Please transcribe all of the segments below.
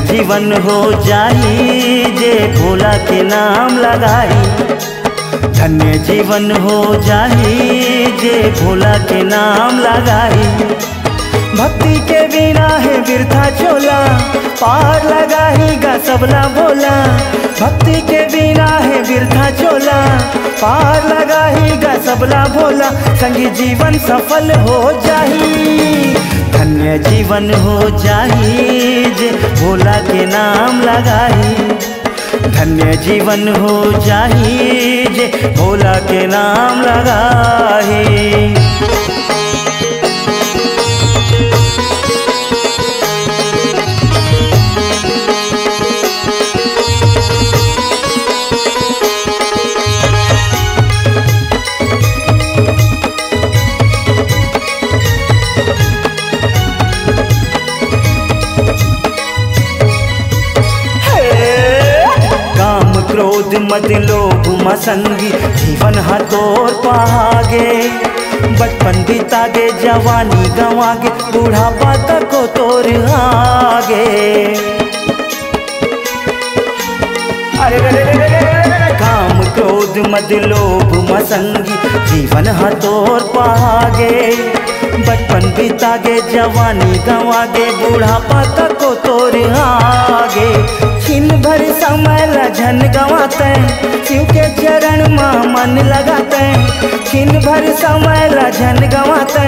जीवन हो जाई, जे भोला के नाम लगाई। धन्य जीवन हो जाई, जे भोला के नाम लगाई। भक्ति के बिना है बिरथा चोला, पार लगाही गा सबला बोला। भक्ति के बिना है बिरथा चोला, पार लगाही गा सबला भोला संगी जीवन सफल हो जाही धन्य जीवन हो जाही जे भोला के नाम लगाई धन्य जीवन हो जाही जे भोला के नाम लगाही मद लोभ मसंगी, जीवन हतोर पागे बचपन बितागे, जवानी गंवागे बूढ़ापा तक तोर आगे। अरे। काम क्रोध मद लोभ मसंगी, जीवन हतोर पागे बचपन बितागे, जवानी गंवागे बूढ़ापा तक तोर आगे। छिन भर समय लझन गवाते शिव के चरण में मन लगाते, छिन भर समय लझन गवाते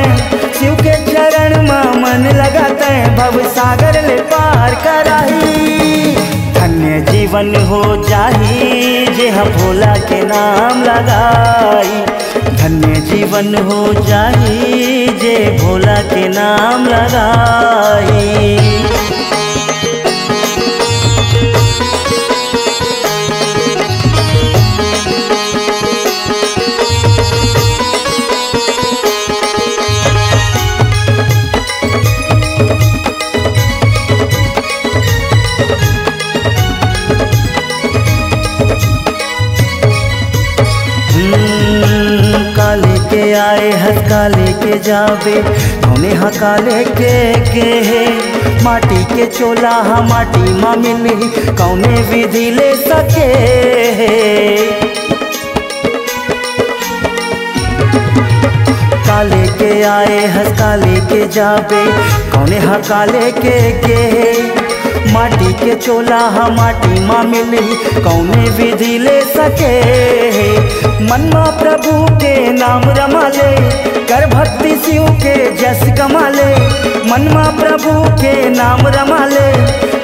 शिव के चरण में मन लगाते, भव सागर ले पार कराही। धन्य जीवन हो जाही, जे हम भोला के नाम लगाई। धन्य जीवन हो जाही, जे भोला के नाम लगाई। आए हस काले के जावे। कौने हा काले के है माटी के चोला हा माटी मा मिली, कौने विधि ले सके है? काले के आए हस काले के जाबे कौने हा काले के के माटी के चोला हा माटी मा मिली, कौने विधि ले सके मनमा प्रभु के नाम रमा ले कर भक्ति शिव के जस कमाले मनमा प्रभु के नाम रमाले।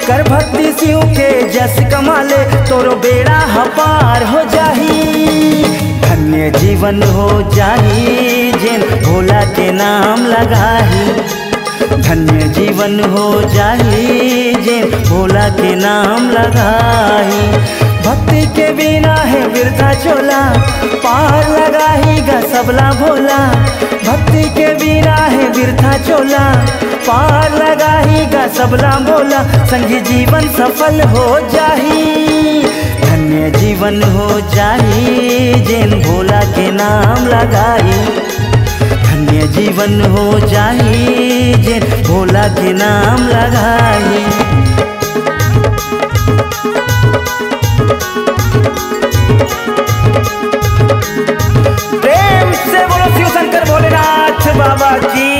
कर भक्ति शिव के जस कमा ले तोरो बेड़ा हपार हो जाही। धन्य जीवन हो जाही, जिन भोला के नाम लगाही। धन्य जीवन हो जाही, जिन भोला के नाम लगाही। भक्ति के बिना है बिरथा चोला। पार लगाही गा सबला भोला। भक्ति के बिना है बिरथा चोला। पार लगाही गा सबला भोला। संगी जीवन सफल हो जाही, धन्य जीवन हो जाही, जिन भोला के नाम लगाई धन्य जीवन हो जाही, जिन भोला के नाम लगाई प्रेम से बोलो शिव शंकर भोलेनाथ बाबा की।